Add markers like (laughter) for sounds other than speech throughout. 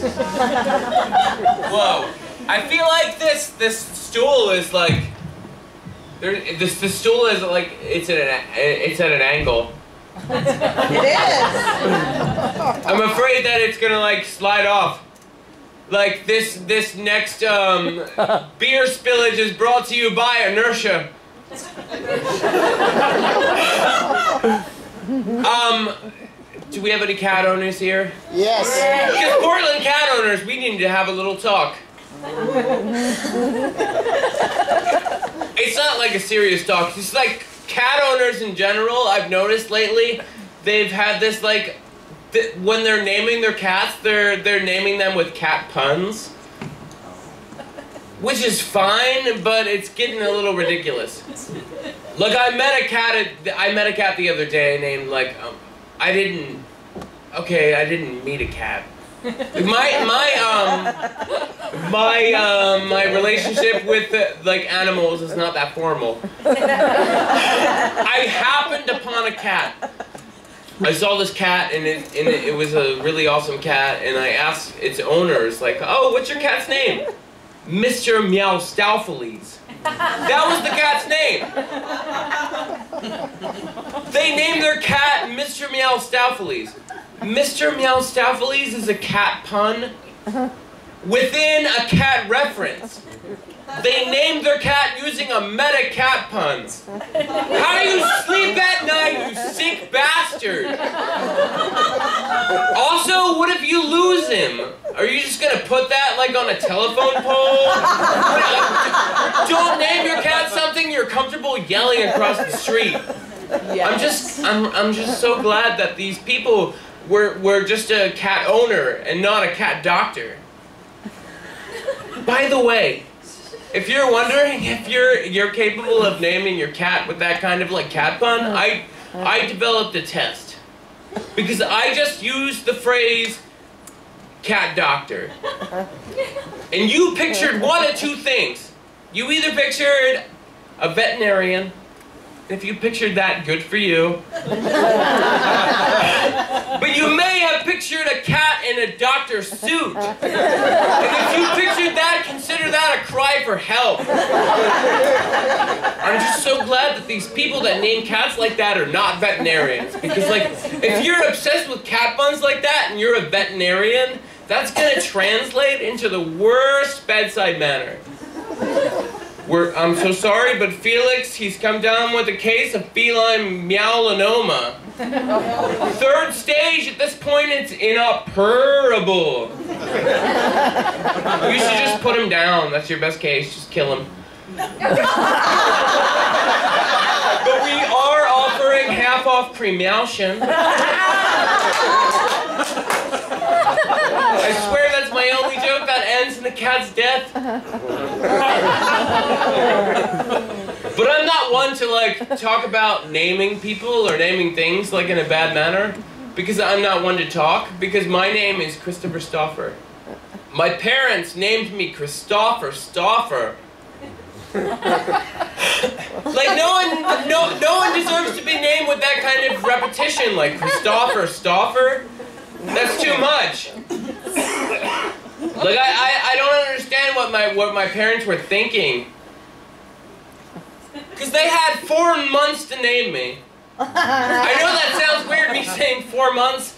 (laughs) Whoa. I feel like this this stool is like there this this stool is like it's at an it's at an angle. It is. I'm afraid that it's gonna like slide off. Like this this next um, (laughs) beer spillage is brought to you by inertia. (laughs) um, do we have any cat owners here? Yes. Because Portland cat owners, we need to have a little talk. it's not like a serious talk. It's like cat owners in general. I've noticed lately, they've had this like, th- when they're naming their cats, they're they're naming them with cat puns, which is fine, but it's getting a little ridiculous. Look, I met a cat. At, I met a cat the other day named like, um, I didn't. Okay, I didn't meet a cat. My my um my um my relationship with uh, like animals is not that formal. I happened upon a cat. I saw this cat and it and it, it was a really awesome cat and I asked its owners like, "Oh, what's your cat's name?" Mr. Meow Stouffeles. That was the cat's name. They named their cat Mr. Meow Stouffeles. Mr. Meow Stouffeles is a cat pun within a cat reference. They named their cat using a meta cat puns. How do you sleep at night, you sick bastard? Also, what if you lose him? Are you just gonna put that like on a telephone pole? Don't name your cat something you're comfortable yelling across the street. I'm just I'm I'm just so glad that these people were were just a cat owner and not a cat doctor. By the way, if you're wondering if you're you're capable of naming your cat with that kind of like cat pun, oh. I I developed a test. Because I just used the phrase cat doctor. And you pictured one of two things. You either pictured a veterinarian, if you pictured that, good for you. but you may have pictured a cat in a doctor's suit. And if you pictured that, consider that a cry for help. (laughs) I'm just so glad that these people that name cats like that are not veterinarians. Because, like, if you're obsessed with cat buns like that and you're a veterinarian, that's gonna translate into the worst bedside manner. We're, I'm so sorry, but Felix, he's come down with a case of feline meowlinoma. (laughs) Third stage, at this point, it's inoperable. You should just put him down. That's your best case. Just kill him. but we are offering half off cremation. I swear that's my only joke that ends in the cat's death. To like talk about naming people or naming things like in a bad manner because I'm not one to talk because my name is Christopher Stauffer. My parents named me Christopher Stauffer. (laughs) like no one no no one deserves to be named with that kind of repetition like Christopher Stauffer. That's too much. Like I, I, I don't understand what my what my parents were thinking. Cause they had four months to name me. I know that sounds weird me saying four months,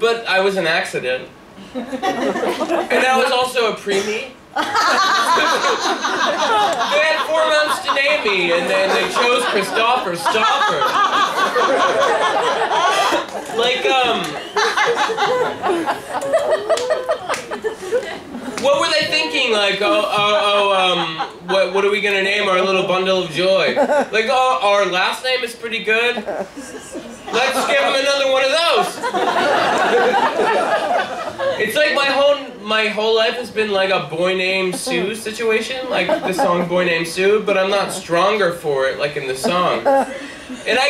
but I was an accident. And I was also a preemie. they had four months to name me, and then they chose Christopher Stauffer. like, um... What were they thinking? Like, oh, oh, oh, what, what are we gonna name our little bundle of joy? (laughs) Like, oh, our last name is pretty good. Let's give him another one of those. (laughs) it's like my whole my whole life has been like a boy named Sue situation, like the song Boy Named Sue, but I'm not stronger for it like in the song. And I